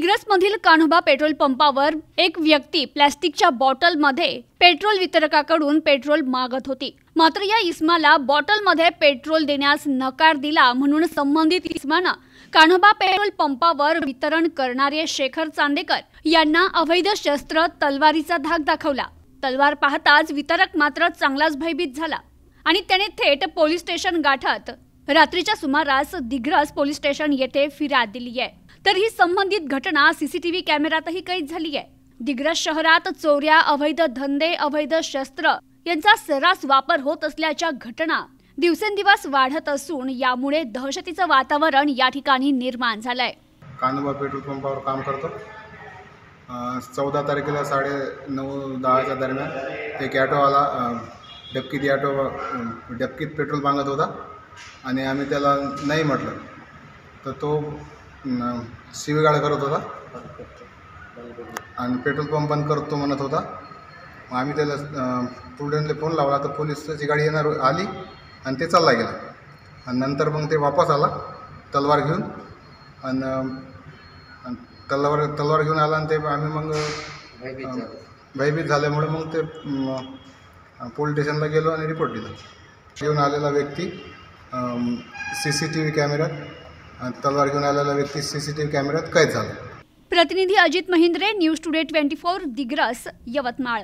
दिग्रसमधील Kanhoba petrol पंपावर एक व्यक्ती प्लॅस्टिकच्या बॉटलमध्ये पेट्रोल वितरकाकडून पेट्रोल मागत होती. मात्र या इस्माला बॉटलमध्ये पेट्रोल देण्यास नकार दिला म्हणून संबंधित इस्मानं कान्होबा पेट्रोल पंपावर वितरण करणारे शेखर चांदेकर यांना अवैध शस्त्र तलवारीचा धाक दाखवला. तलवार पाहताच वितरक मात्र चांगलाच भयभीत झाला आणि त्याने थेट पोलीस स्टेशन गाठत रात्रीच्या सुमारास दिग्रस पोलीस स्टेशन येथे फिर्याद दिली आहे. तर ही संबंधित घटना सीसीटीव्ही कॅमेऱ्यातही कैद झाली आहे. दिग्रस शहरात चोऱ्या अवैध धंदे अवैध शस्त्र यांचा सर्रास वापर होत असल्याच्या घटना दिवसेंदिवस वाढत असून यामुळे दहशतीचं वातावरण या ठिकाणी निर्माण झालंय. कानोबा पेट्रोल पंपावर काम करतो. चौदा तारखेला साडे नऊ दहाच्या दरम्यान एक ॲटोवाला डबकीत ॲटो डबकीत पेट्रोल मागत होता. आणि आम्ही त्याला नाही म्हटलं. तर तो शिवीगाळ करत होता. आणि पेट्रोल पंप बंद करतो म्हणत होता. मग आम्ही त्याला स्टुडंटला फोन लावला. तर पोलिसची गाडी येणार आली आणि ते चालला गेला. आणि नंतर मग ते वापस आला तलवार घेऊन. आणि तलवार तलवार घेऊन आला आणि ते आम्ही मग भयभीत झाल्यामुळे मग ते पोलीस स्टेशनला गेलो आणि रिपोर्ट दिला. घेऊन आलेला व्यक्ती सी सी टी व्ही कॅमेऱ्यात तलवार घेऊन आलेला व्यक्ती सी सी टी व्ही कॅमेऱ्यात कैद झाला. प्रतिनिधी Ajit Mahindre news today twenty four Digras Yavatmal.